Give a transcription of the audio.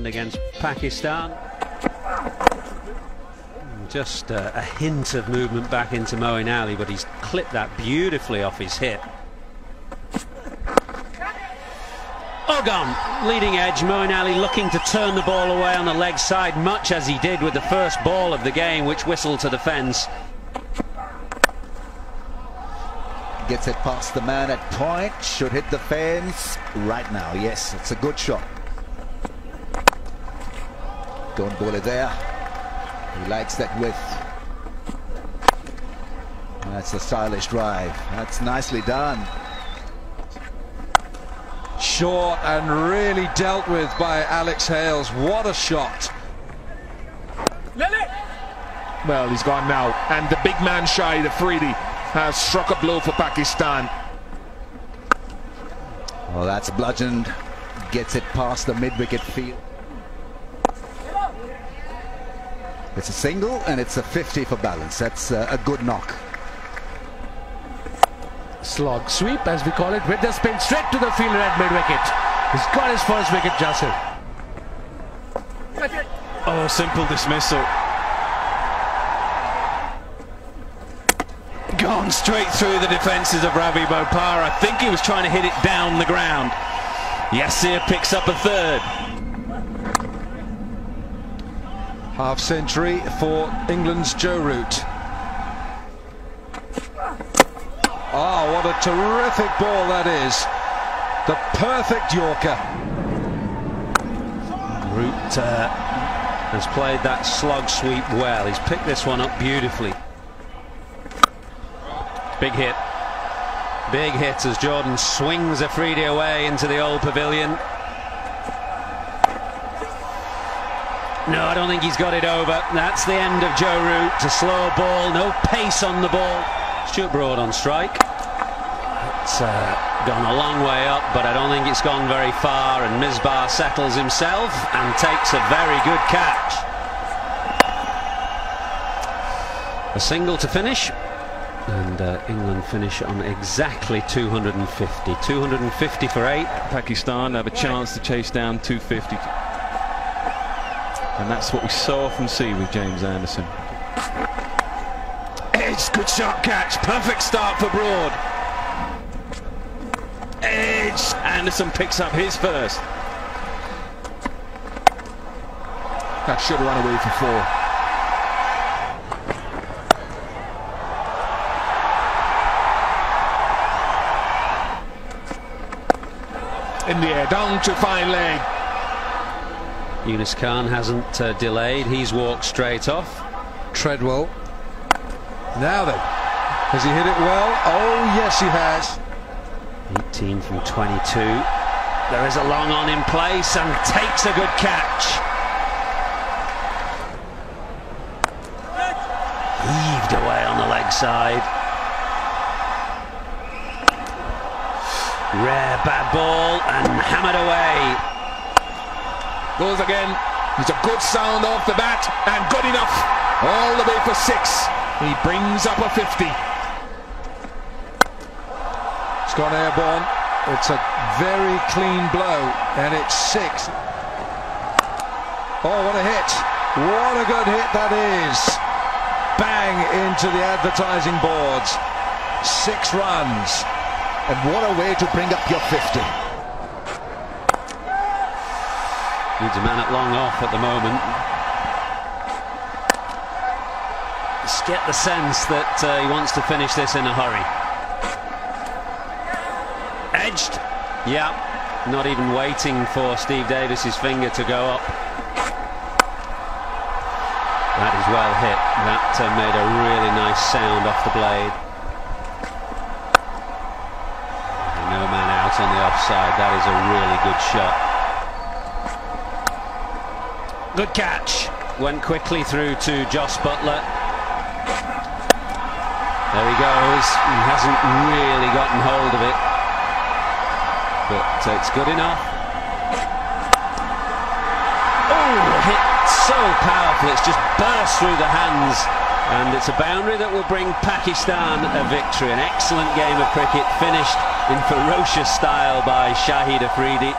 England against Pakistan. Just uh, a hint of movement back into Moeen Ali, but he's clipped that beautifully off his hip. Oggon, leading edge, Moeen Ali looking to turn the ball away on the leg side, much as he did with the first ball of the game, which whistled to the fence. Gets it past the man at point, should hit the fence right now. Yes, it's a good shot. Don't ball there. He likes that width. That's a stylish drive. That's nicely done. Short and really dealt with by Alex Hales. What a shot. Well, he's gone now. And the big man Shahid Afridi has struck a blow for Pakistan. Well, that's bludgeoned. Gets it past the mid-wicket field. It's a single and it's a 50 for Ballance. That's uh, a good knock. Slog sweep, as we call it, with the spin straight to the fielder at mid-wicket. He's got his first wicket, Yasir. Oh, simple dismissal. Gone straight through the defences of Ravi Bopara. I think he was trying to hit it down the ground. Yasir picks up a third. Half century for England's Joe Root. Oh, what a terrific ball that is. The perfect Yorker. Root uh, has played that slog sweep well. He's picked this one up beautifully. Big hit. Big hit as Jordan swings Afridi away into the old pavilion. No, I don't think he's got it over. That's the end of Joe Root. It's a slow ball, no pace on the ball. Stuart Broad on strike. It's uh, gone a long way up, but I don't think it's gone very far. And Misbah settles himself and takes a very good catch. A single to finish. And uh, England finish on exactly 250. 250 for eight. Pakistan have a chance to chase down 250. And that's what we so often see with James Anderson. Edge, good shot catch. Perfect start for Broad. Edge. Anderson picks up his first. That should have run away for four. In the air, down to fine leg. Yunus Khan hasn't uh, delayed. He's walked straight off. Treadwell. Now then, has he hit it well? Oh, yes, he has. 18 from 22. There is a long on in place and takes a good catch. Heaved away on the leg side. Rare bad ball and hammered away. Goes again. He's a good sound off the bat and good enough. All the way for six. He brings up a 50. It's gone airborne. It's a very clean blow, and it's six. Oh, what a hit. What a good hit that is. Bang into the advertising boards. Six runs. And what a way to bring up your 50. Needs a man at long off at the moment. Just get the sense that uh, he wants to finish this in a hurry. Edged. Yeah, not even waiting for Steve Davis's finger to go up. That is well hit. That uh, made a really nice sound off the blade. No man out on the offside. That is a really good shot. Good catch. Went quickly through to Jos Buttler. There he goes. He hasn't really gotten hold of it. But it's good enough. Oh, hit so powerful. It's just burst through the hands. And it's a boundary that will bring Pakistan a victory. An excellent game of cricket finished in ferocious style by Shahid Afridi.